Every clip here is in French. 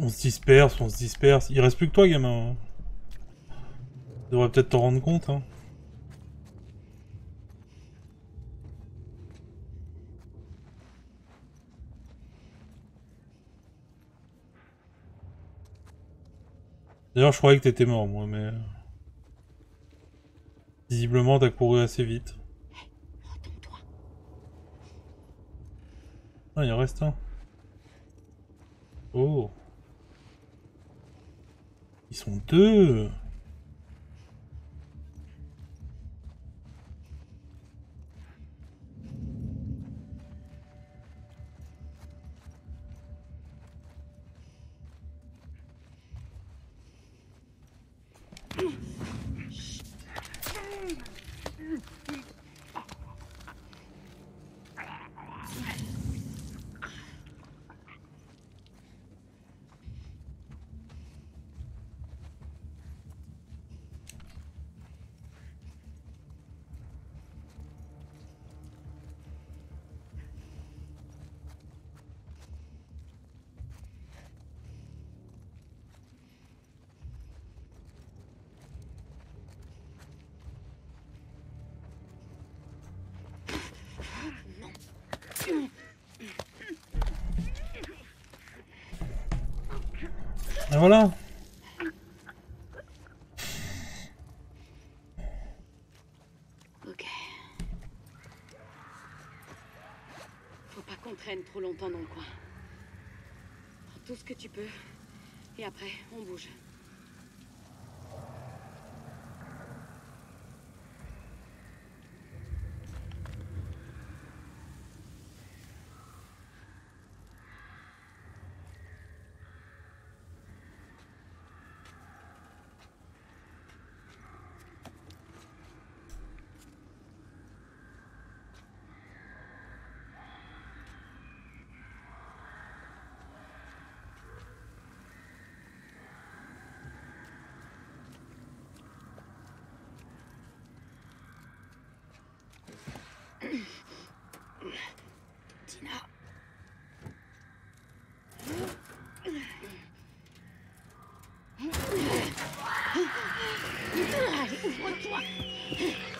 On se disperse, on se disperse. Il reste plus que toi, gamin. Tu devrais peut-être t'en rendre compte, hein. D'ailleurs, je croyais que t'étais mort, moi, mais... Visiblement, t'as couru assez vite. Ah, il en reste un. Oh. Sont. Et voilà. Ok. Faut pas qu'on traîne trop longtemps dans le coin. Prends tout ce que tu peux. Et après, on bouge. 哎呀你给我坐。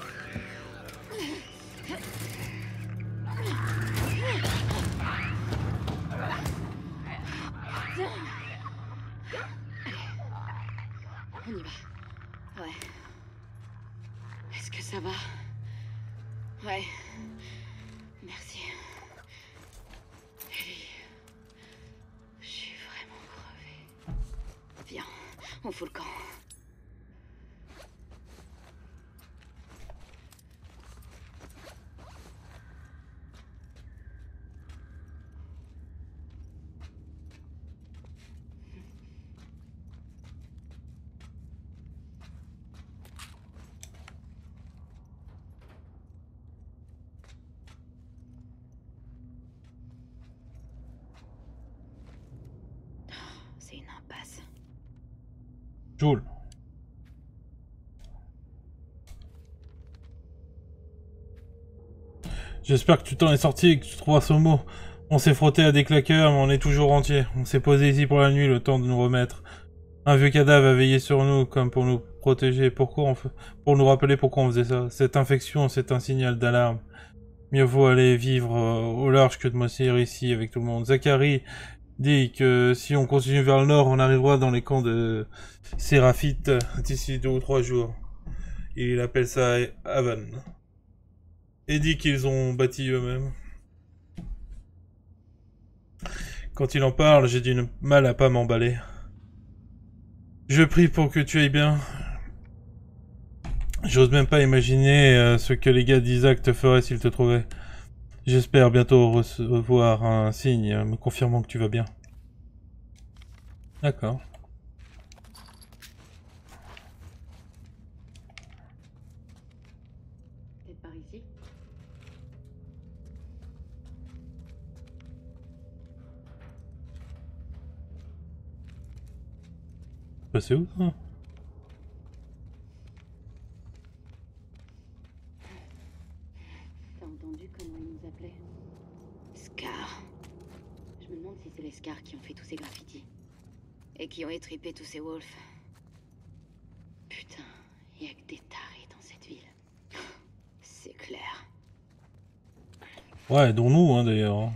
Joule. J'espère que tu t'en es sorti et que tu trouveras ce mot. On s'est frotté à des claqueurs, mais on est toujours entier. On s'est posé ici pour la nuit, le temps de nous remettre. Un vieux cadavre a veillé sur nous, comme pour nous protéger. Pourquoi on. Pour nous rappeler pourquoi on faisait ça. Cette infection, c'est un signal d'alarme. Mieux vaut aller vivre euh, au large que de mourir ici avec tout le monde. Zachary dit que si on continue vers le nord, on arrivera dans les camps de Séraphites d'ici deux ou trois jours. Il appelle ça Haven. Et dit qu'ils ont bâti eux-mêmes. Quand il en parle, j'ai du mal à pas m'emballer. Je prie pour que tu ailles bien. J'ose même pas imaginer euh, ce que les gars d'Isaac te feraient s'ils te trouvaient. J'espère bientôt recevoir un signe me confirmant que tu vas bien. D'accord. Ici? Bah, où ça T'as Scar. Je me demande si c'est les Scars qui ont fait tous ces graffitis. Et qui ont étripé tous ces wolves. Putain, y a que des tarés dans cette ville. C'est clair. Ouais, dont nous, hein, d'ailleurs.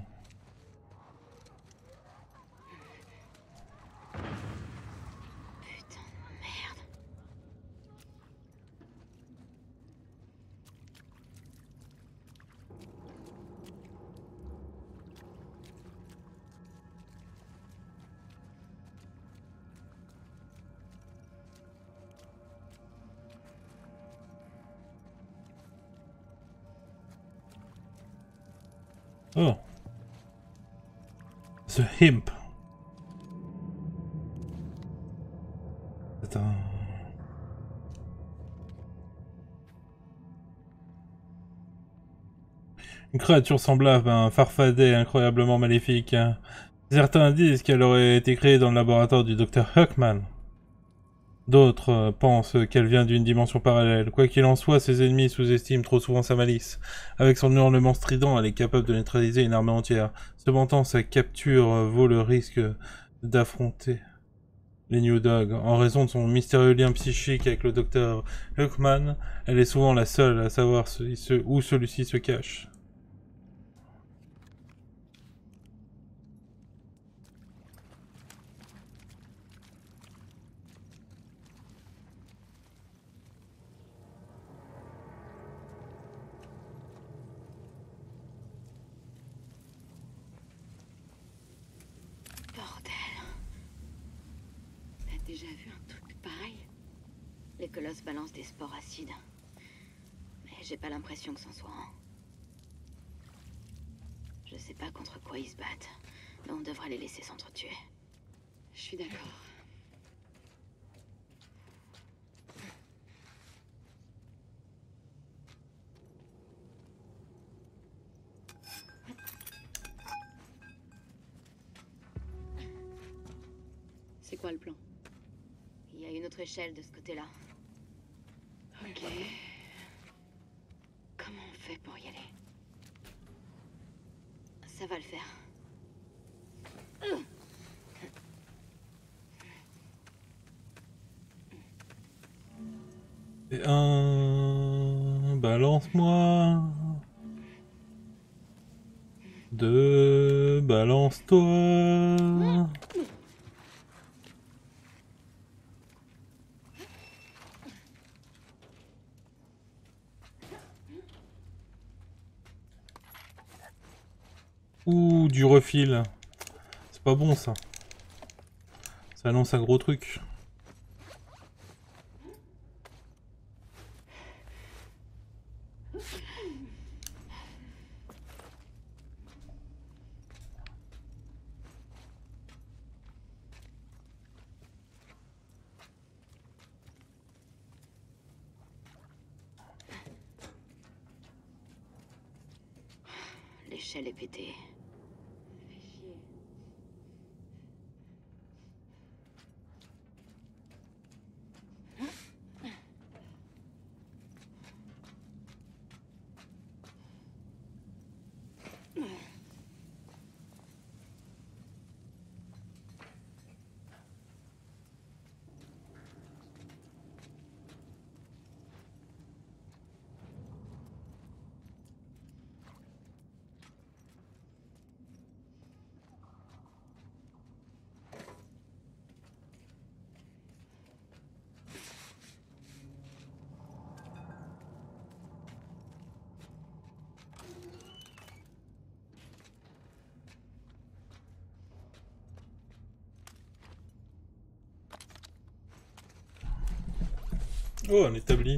Oh. The Himp. C'est un... Une créature semblable à un farfadet incroyablement maléfique. Certains disent qu'elle aurait été créée dans le laboratoire du docteur Huckman. D'autres euh, pensent qu'elle vient d'une dimension parallèle. Quoi qu'il en soit, ses ennemis sous-estiment trop souvent sa malice. Avec son hurlement strident, elle est capable de neutraliser une armée entière. Cependant, sa capture euh, vaut le risque d'affronter les New Dog. En raison de son mystérieux lien psychique avec le docteur Huckman, elle est souvent la seule à savoir où celui-ci se cache. Bordel. T'as déjà vu un truc pareil Colosses balancent des spores acides. Mais j'ai pas l'impression que c'en soit un. Je sais pas contre quoi ils se battent, mais on devrait les laisser s'entretuer. Je suis d'accord. C'est quoi le plan? Il y a une autre échelle de ce côté-là. Comment on fait pour y aller? Ça va le faire. Et un... Balance-moi. Deux... Balance-toi. Ouh, du refil. C'est pas bon ça. Ça annonce un gros truc. Oh, un établi.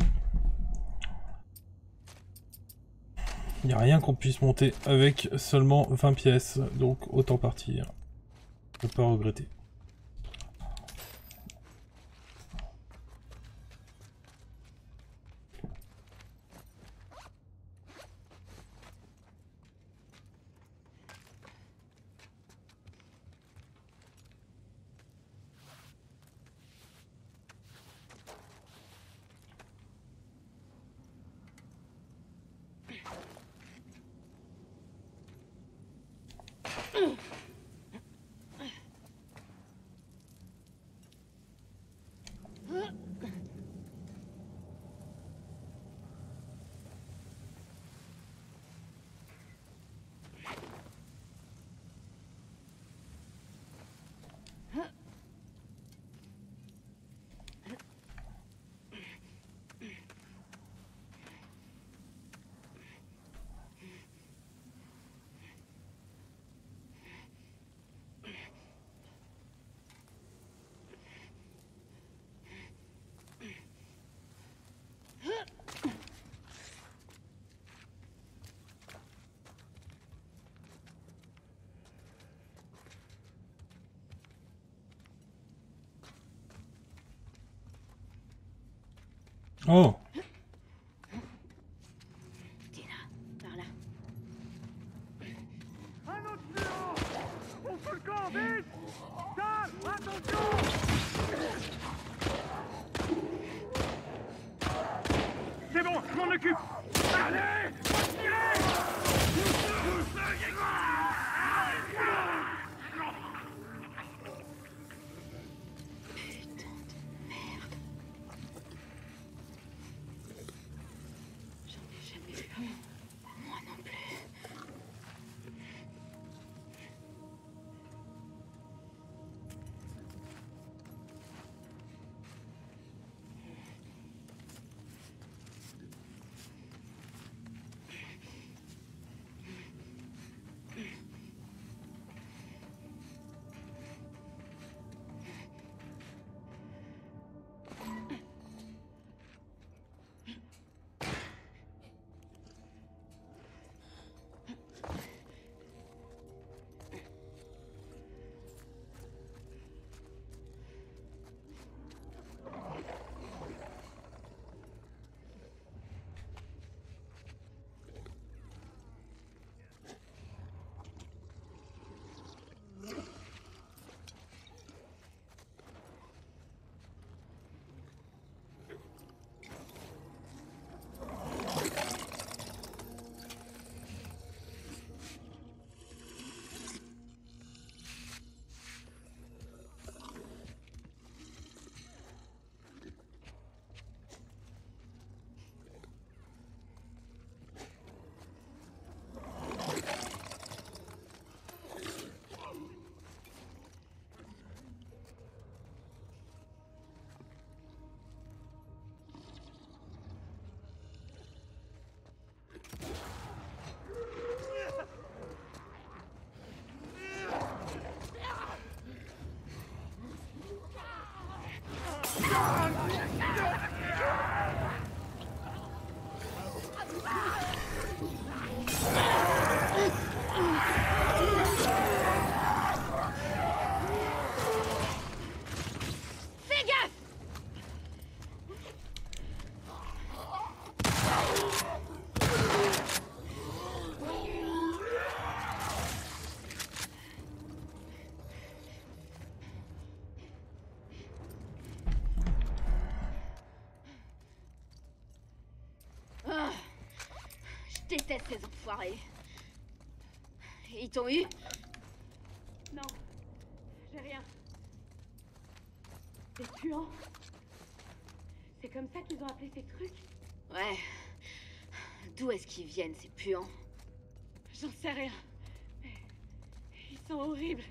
Il n'y a rien qu'on puisse monter avec seulement 20 pièces, donc autant partir. Ne pas regretter. Oh ces enfoirés. Ils t'ont eu? Non, j'ai rien. Des puants C'est comme ça qu'ils ont appelé ces trucs? Ouais. D'où est-ce qu'ils viennent, ces puants? J'en sais rien. Mais Ils sont horribles.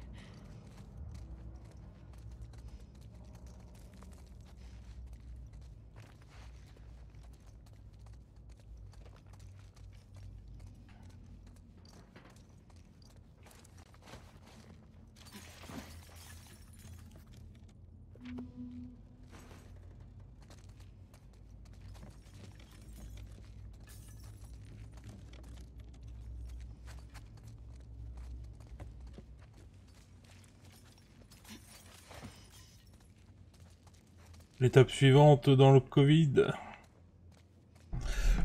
L'étape suivante dans le Covid.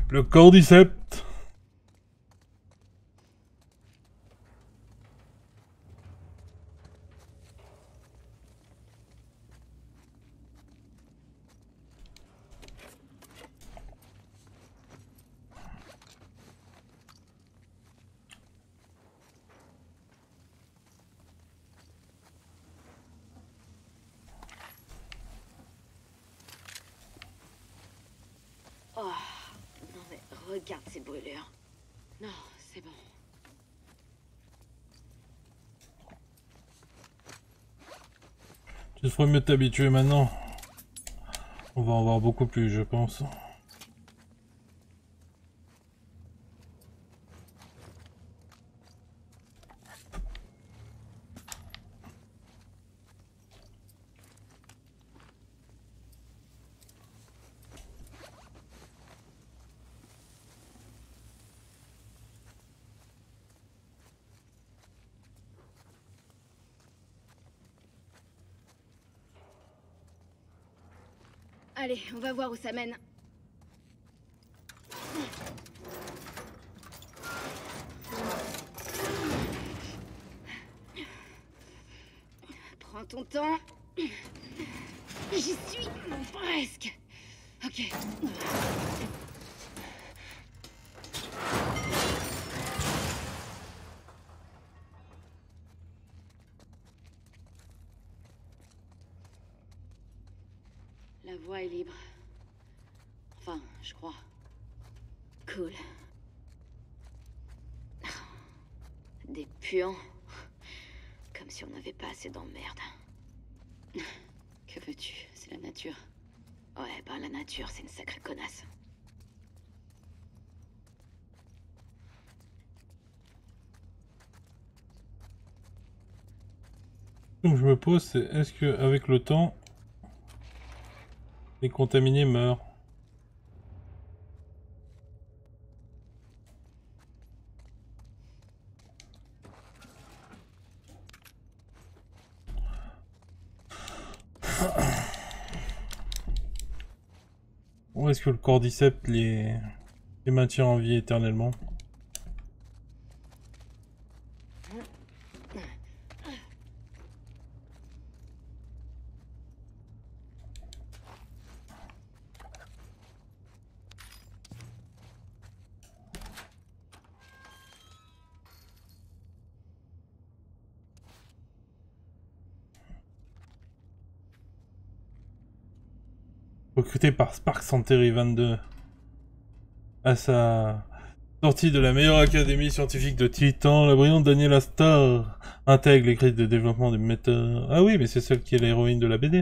Le cordyceps. Oh, non mais regarde ces brûlures. Non, c'est bon. Ferais mieux t'habituer maintenant. On va en voir beaucoup plus, je pense. va voir où ça mène. Prends ton temps. J'y suis presque. Ok. C'est une sacrée connasse. Donc je me pose, c'est est-ce que avec le temps, les contaminés meurent Ou est-ce que le cordyceps les... les maintient en vie éternellement recruté par Spark Santery 22 à sa sortie de la meilleure académie scientifique de Titan, la brillante Daniela Starr intègre les crédits de développement des méthodes. Ah oui, mais c'est celle qui est l'héroïne de la BD.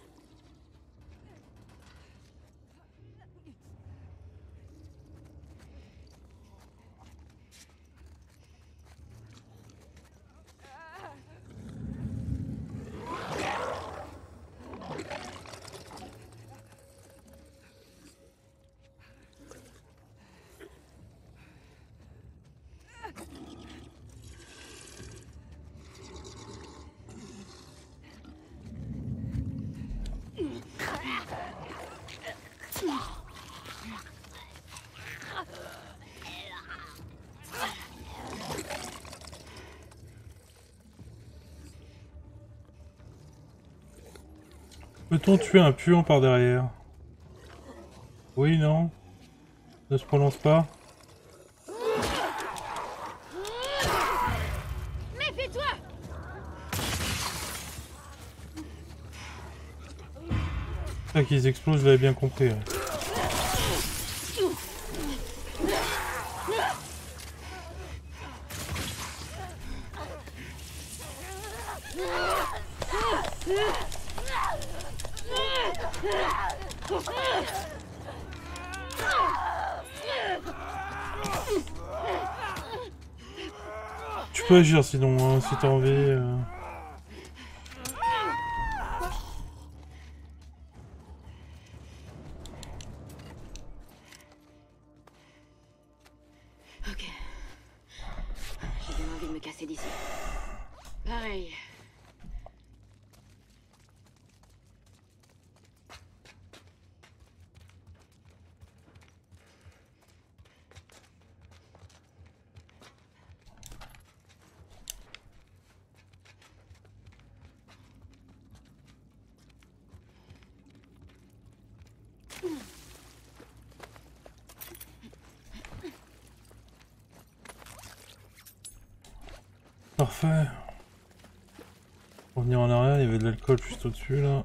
Peut-on tuer un puant par derrière? Oui, non? Ne se prononce pas? Qu'ils explosent, je l'avais bien compris. ouais. Tu peux agir sinon, hein, si t'as envie. euh. Casser d'ici. Pareil. Revenir en arrière, il y avait de l'alcool juste au-dessus là.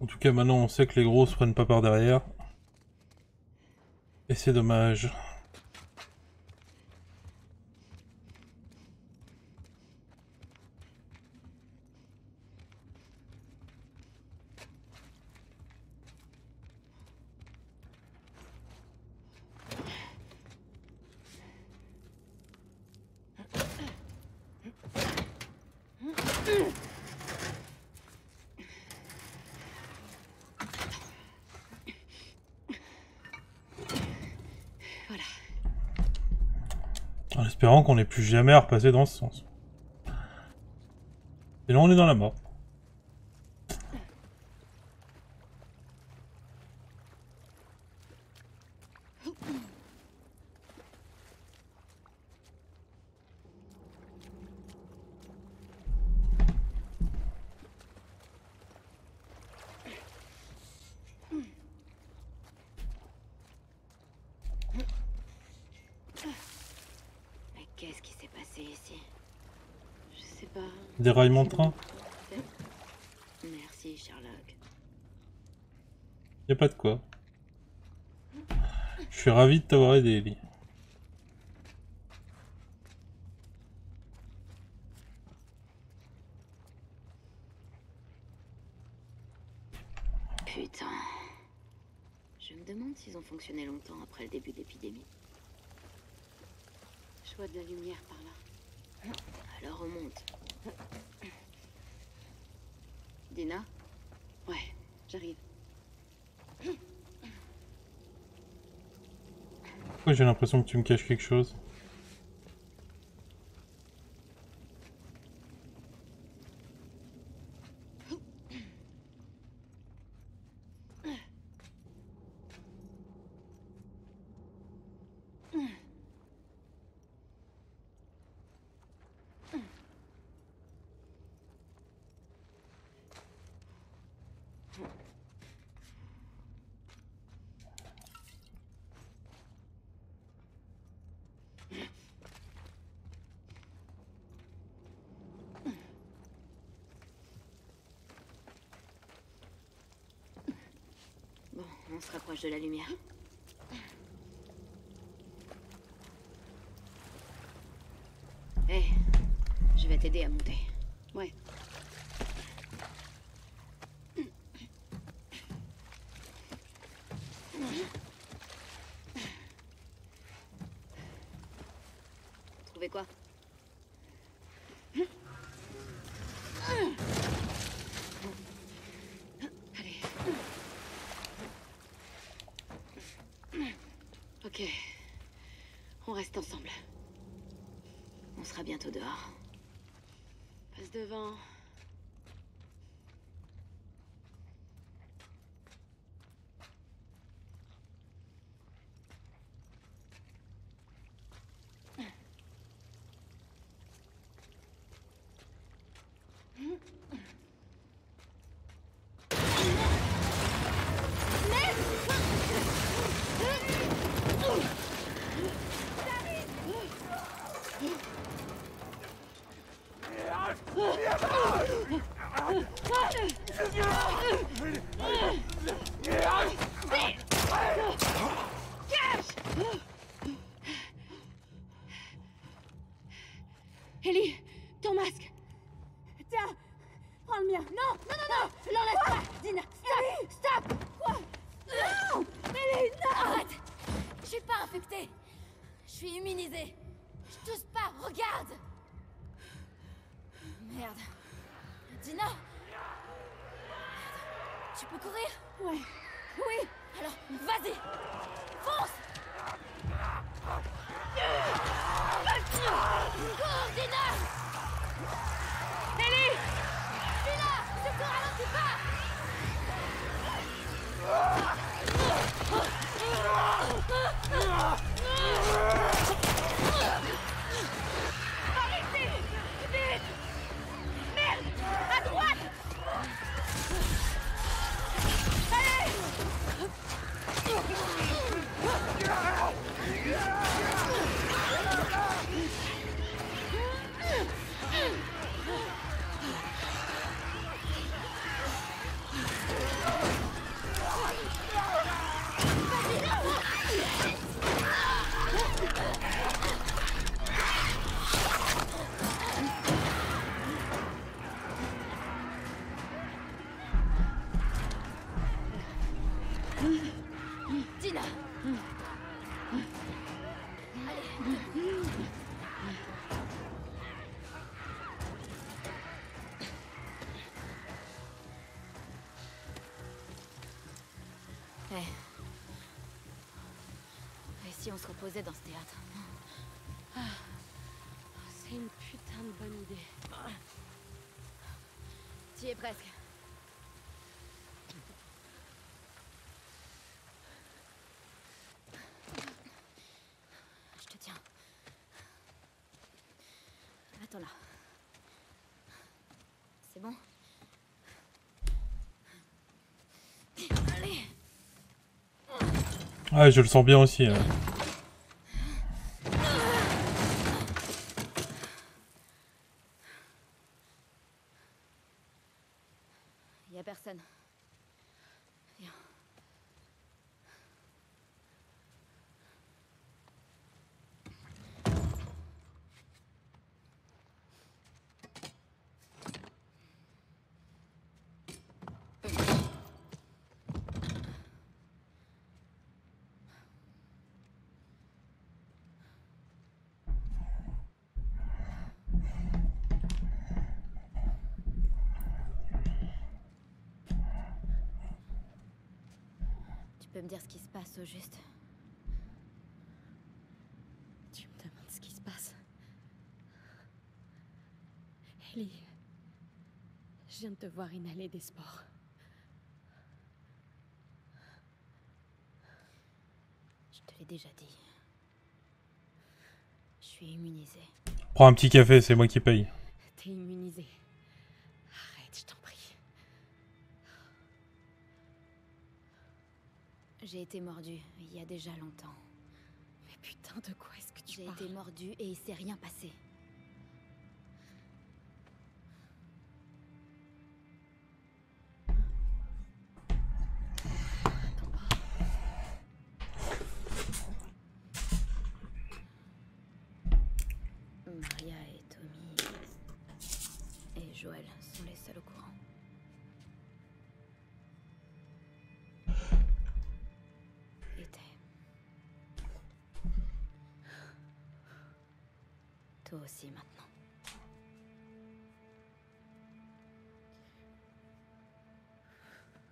En tout cas, maintenant on sait que les gros se prennent pas par derrière. Et c'est dommage. Voilà. En espérant qu'on n'ait plus jamais à repasser dans ce sens. Et là on est dans la mort. Mais qu'est-ce qui s'est passé ici Je sais pas. Déraillement de train Merci, Sherlock. Y a pas de quoi. Je suis ravi de t'avoir aidé, Ellie. Putain. Je me demande s'ils ont fonctionné longtemps après le début de l'épidémie. Je vois de la lumière par là. Alors on monte. Dina Ouais, j'arrive. Pourquoi j'ai l'impression que tu me caches quelque chose Bon, on se rapproche de la lumière. Hé, je vais t'aider à monter. Ouais. Trouvé quoi Allez. Ok. On reste ensemble. On sera bientôt dehors. Passe devant. Ellie, ton masque. Tiens Prends le mien Non Non, non, non L'enlève pas Dina Stop Stop Quoi Non Ellie, non Arrête Je suis pas infectée. Je suis immunisée. Je tousse pas, regarde Merde. Dina Merde. Tu peux courir Ouais. Oui Alors, vas-y Fonce Cours, Dina Ellie Dina Ne te ralentis pas Ah! Et si on se reposait dans ce théâtre C'est une putain de bonne idée. Tu y es presque. Je te tiens. Attends là. C'est bon Allez Ah, je le sens bien aussi. Y a personne. Viens. Tu peux me dire ce qui se passe au juste Tu me demandes ce qui se passe. Ellie, je viens de te voir inhaler des spores. Je te l'ai déjà dit. Je suis immunisée. Prends un petit café, c'est moi qui paye. T'es immunisé. Arrête, je t'en prie. J'ai été mordue il y a déjà longtemps. Mais putain, de quoi est-ce que tu J'ai été mordue et il s'est rien passé. Maintenant.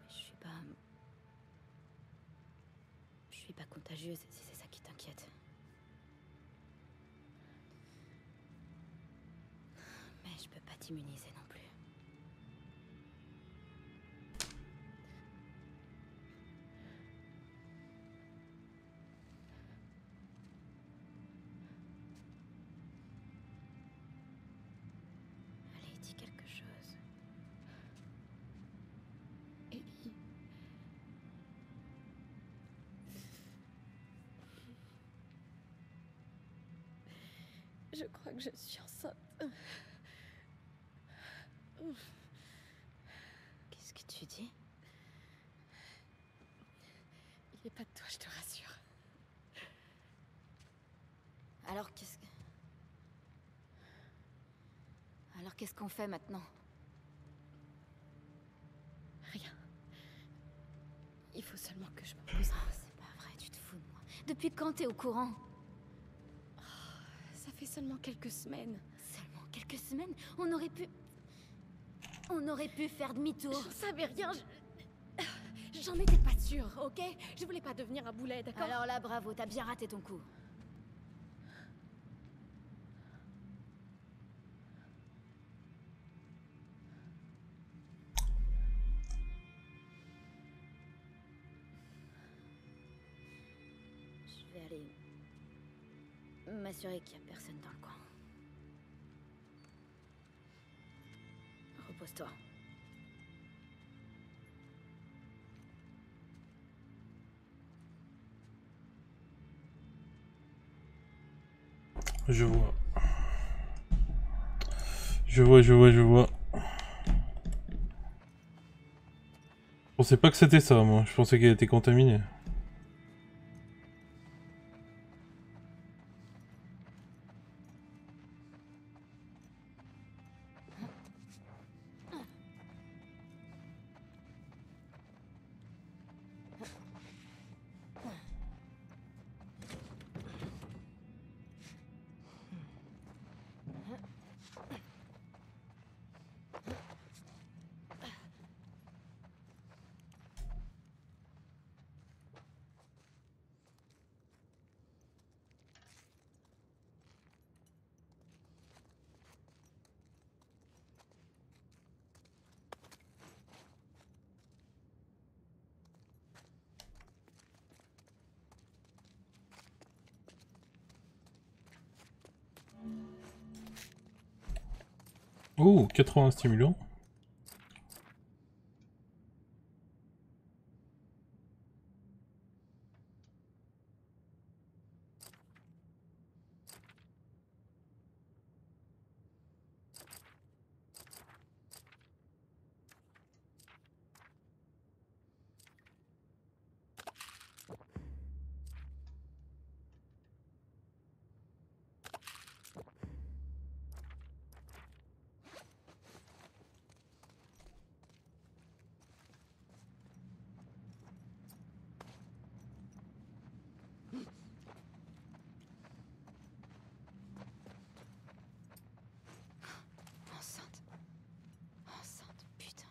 Je suis pas. Je suis pas contagieuse si c'est ça qui t'inquiète. Mais je peux pas t'immuniser non plus. Je crois que je suis enceinte. Qu'est-ce que tu dis? Il n'est pas de toi, je te rassure. Alors qu'est-ce que... Alors qu'est-ce qu'on fait maintenant? Rien. Il faut seulement que je me repose. Ah, C'est pas vrai, tu te fous de moi. Depuis quand t'es au courant? Seulement quelques semaines. Seulement quelques semaines On aurait pu... On aurait pu faire demi-tour. J'en savais rien. je- J'en étais pas sûre, ok? Je voulais pas devenir un boulet, d'accord? Alors là, bravo, t'as bien raté ton coup. M'assurer qu'il n'y a personne dans le coin. Repose-toi. Je vois. Je vois, je vois, je vois. Je pensais pas que c'était ça, moi. Je pensais qu'elle était contaminée. 80 stimulants. Enceinte. Enceinte, putain.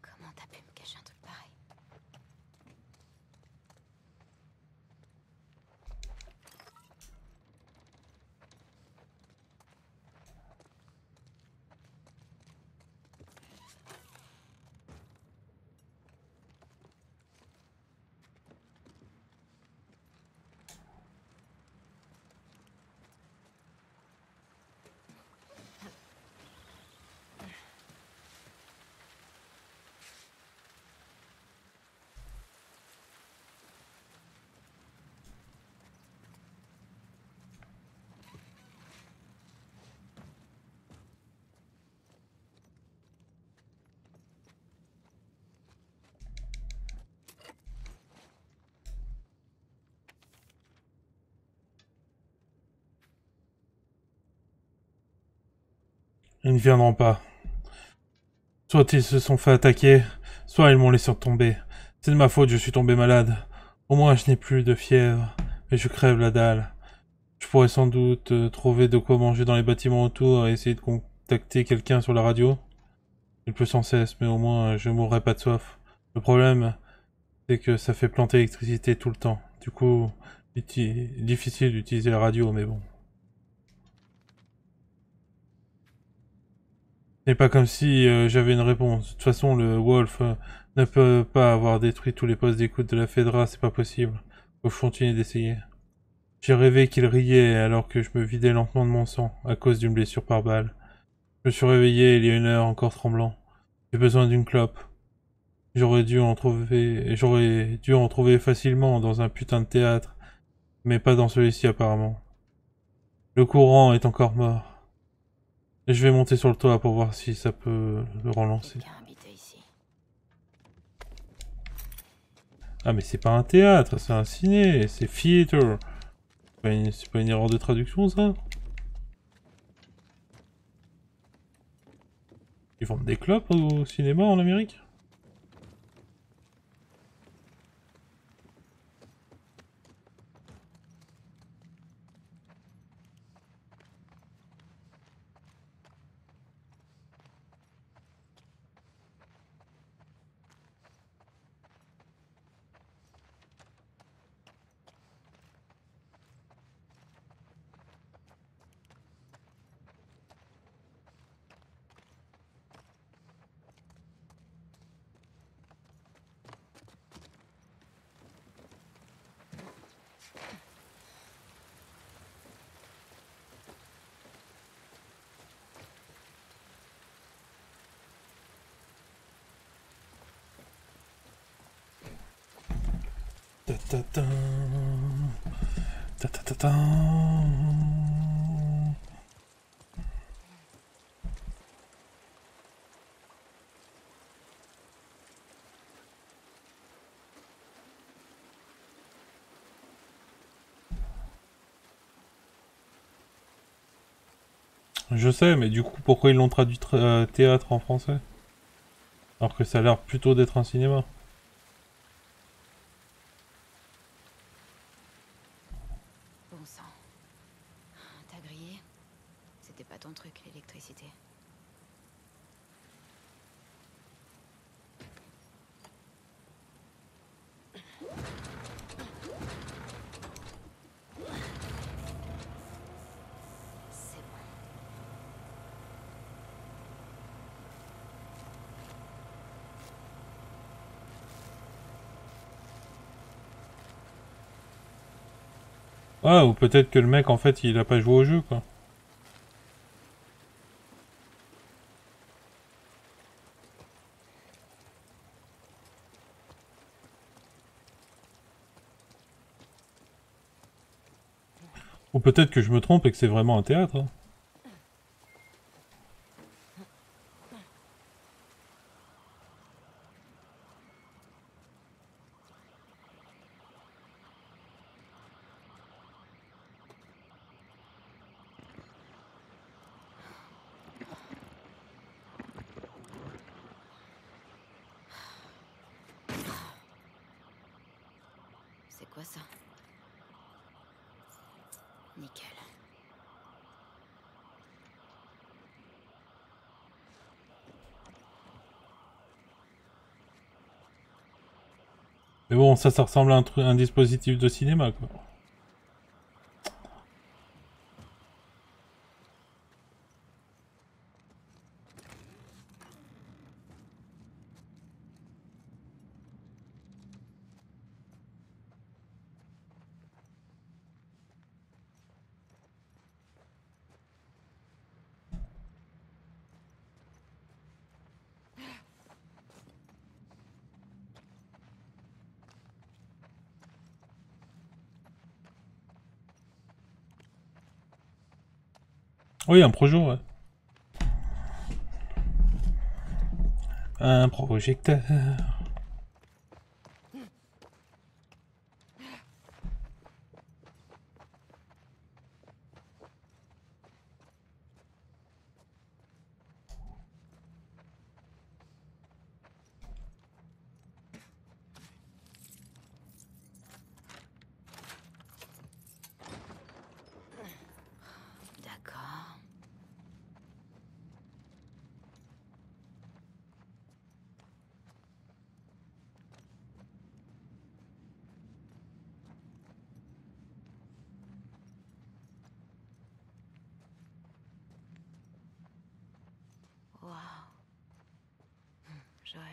Comment t'as pu me cacher un truc pareil Ils ne viendront pas. Soit ils se sont fait attaquer, soit ils m'ont laissé tomber. C'est de ma faute, je suis tombé malade. Au moins je n'ai plus de fièvre, mais je crève la dalle. Je pourrais sans doute euh, trouver de quoi manger dans les bâtiments autour et essayer de contacter quelqu'un sur la radio. Il pleut sans cesse, mais au moins je mourrai pas de soif. Le problème, c'est que ça fait planter l'électricité tout le temps. Du coup, Difficile d'utiliser la radio, mais bon. Ce n'est pas comme si euh, j'avais une réponse. De toute façon, le Wolf euh, ne peut pas avoir détruit tous les postes d'écoute de la Fedra, c'est pas possible. Faut que je continue d'essayer. J'ai rêvé qu'il riait alors que je me vidais lentement de mon sang, à cause d'une blessure par balle. Je me suis réveillé il y a une heure, encore tremblant. J'ai besoin d'une clope. J'aurais dû en trouver, j'aurais dû en trouver facilement dans un putain de théâtre, mais pas dans celui-ci apparemment. Le courant est encore mort. Et je vais monter sur le toit pour voir si ça peut le relancer. Ah mais c'est pas un théâtre, c'est un ciné, c'est theater. C'est pas une- C'est pas une erreur de traduction ça? Ils vendent des clopes au cinéma en Amérique? Je sais, mais du coup, pourquoi ils l'ont traduit tra- euh, théâtre en français? Alors que ça a l'air plutôt d'être un cinéma. Bon sang. T'as grillé C'était pas ton truc, l'électricité. C'est bon. Ah, ou peut-être que le mec, en fait, il a pas joué au jeu, quoi. Ou peut-être que je me trompe et que c'est vraiment un théâtre. C'est quoi ça Nickel. Mais bon, ça, ça ressemble à un, un dispositif de cinéma, quoi. Oui, un projo, ouais. Un projecteur. D'accord. Joël,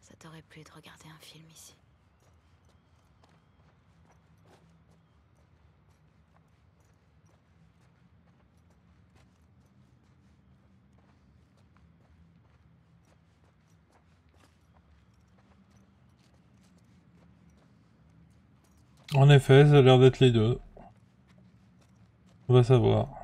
ça t'aurait plu de regarder un film ici. En effet, ça a l'air d'être les deux. On va savoir.